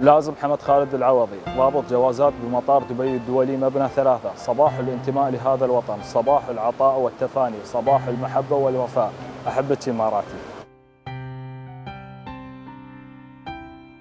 لازم حمد خالد العوضي ضابط جوازات بمطار دبي الدولي مبنى ثلاثة. صباح الانتماء لهذا الوطن صباح العطاء والتفاني صباح المحبة والوفاء. أحبتي إماراتي.